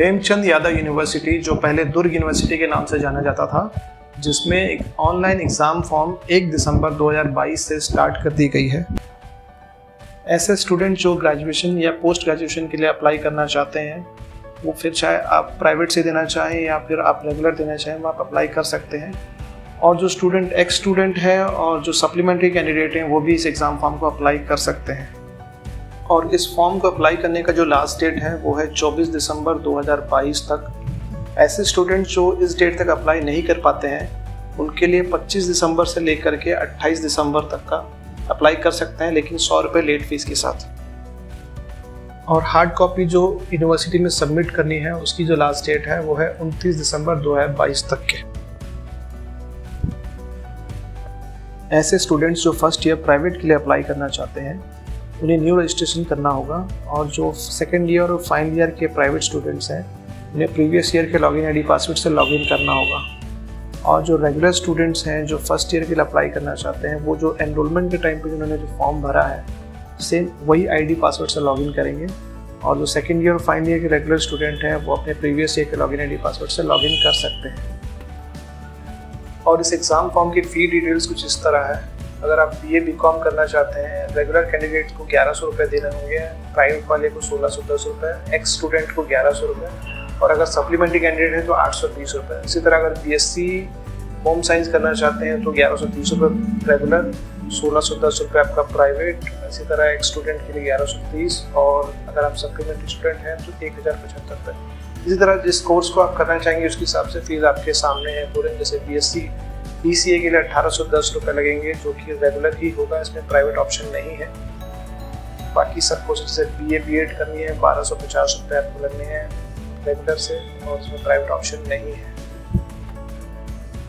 Hemchand Yadav university, जो पहले दुर्ग university के नाम से जाना जाता था, जिसमें एक ऑनलाइन एग्ज़ाम फॉर्म 1 दिसंबर 2022 से स्टार्ट कर दी गई है। ऐसे स्टूडेंट जो ग्रेजुएशन या पोस्ट ग्रेजुएशन के लिए अप्लाई करना चाहते हैं, वो फिर चाहे आप प्राइवेट से देना चाहें या फिर आप रेगुलर देना चाहें, वो आप अप्लाई कर सकते हैं। और जो स्टूडेंट एक्स स्टूडेंट है और जो सप्लीमेंट्री कैंडिडेट हैं, वो भी इस एग्ज़ाम फॉर्म को अप्लाई कर सकते हैं। और इस फॉर्म को अप्लाई करने का जो लास्ट डेट है, वो है 24 दिसंबर 2022 तक। ऐसे स्टूडेंट जो इस डेट तक अप्लाई नहीं कर पाते हैं, उनके लिए 25 दिसंबर से लेकर के 28 दिसंबर तक का अप्लाई कर सकते हैं, लेकिन सौ रुपये लेट फ़ीस के साथ। और हार्ड कॉपी जो यूनिवर्सिटी में सबमिट करनी है, उसकी जो लास्ट डेट है, वो है 29 दिसंबर 2022 तक के। ऐसे स्टूडेंट्स जो फ़र्स्ट ईयर प्राइवेट के लिए अप्लाई करना चाहते हैं उन्हें न्यू रजिस्ट्रेशन करना होगा। और जो सेकेंड ईयर और फाइनल ईयर के प्राइवेट स्टूडेंट्स हैं, उन्हें प्रीवियस ईयर के लॉगिन आईडी पासवर्ड से लॉगिन करना होगा। और जो रेगुलर स्टूडेंट्स हैं, जो फ़र्स्ट ईयर के लिए अप्लाई करना चाहते हैं, वो जो एनरोलमेंट के टाइम पे जिन्होंने जो फॉर्म भरा है सेम वही आईडी पासवर्ड से लॉगिन करेंगे। और जो सेकेंड ईयर और फाइनल ईयर के रेगुलर स्टूडेंट हैं, वो अपने प्रीवियस ईयर के लॉगिन आईडी पासवर्ड से लॉगिन कर सकते हैं। और इस एग्ज़ाम फॉर्म की फ़ी डिटेल्स कुछ इस तरह है। अगर आप बी ए बी कॉम करना चाहते हैं रेगुलर कैंडिडेट को ग्यारह सौ रुपये देने होंगे प्राइवेट वाले को सोलह सौ, दस रुपये एक्स स्टूडेंट को ग्यारह सौ रुपये और अगर सप्लीमेंट्री कैंडिडेट है तो आठ सौ, बीस रुपये इसी तरह अगर B S C home science करना चाहते हैं तो ग्यारह सौ, तीस रुपये रेगुलर सोलह सौ, दस रुपये आपका प्राइवेट इसी तरह एक स्टूडेंट के लिए ग्यारह सौ, तीस, और अगर आप सप्लीमेंट्री स्टूडेंट हैं तो एक हज़ार पचहत्तर रुपये इसी तरह जिस कोर्स को आप करना चाहेंगे, उसके हिसाब से फ़ीस आपके सामने है पूरे, जैसे B S C B C के लिए अट्ठारह सौ दस रुपये लगेंगे, जो कि रेगुलर ही होगा, इसमें प्राइवेट ऑप्शन नहीं है। बाकी सब कोर्स जैसे बी ए बी एड करनी है, बारह सौ पचास रुपये आपको लगने हैं रेगुलर से, और इसमें प्राइवेट ऑप्शन नहीं है।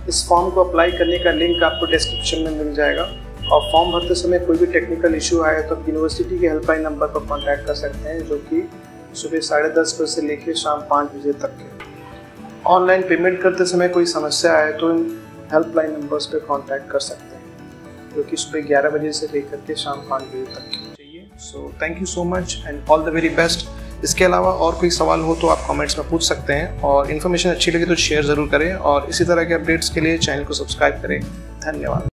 इस फॉर्म को अप्लाई करने का लिंक आपको डिस्क्रिप्शन में मिल जाएगा। और फॉर्म भरते समय कोई भी टेक्निकल इशू आए तो आप यूनिवर्सिटी के हेल्पलाइन नंबर पर कॉन्टैक्ट कर सकते हैं, जो कि सुबह साढ़े दस बजे से लेकर शाम पाँच बजे तक के। ऑनलाइन पेमेंट करते समय कोई समस्या आए तो हेल्पलाइन नंबर्स पर कॉन्टैक्ट कर सकते हैं, जो कि सुबह ग्यारह बजे से लेकर के शाम पाँच बजे तक चाहिए। So thank you so much and all the very best इसके अलावा और कोई सवाल हो तो आप कमेंट्स में पूछ सकते हैं और इन्फॉर्मेशन अच्छी लगी तो शेयर ज़रूर करें और इसी तरह के अपडेट्स के लिए चैनल को सब्सक्राइब करें। धन्यवाद।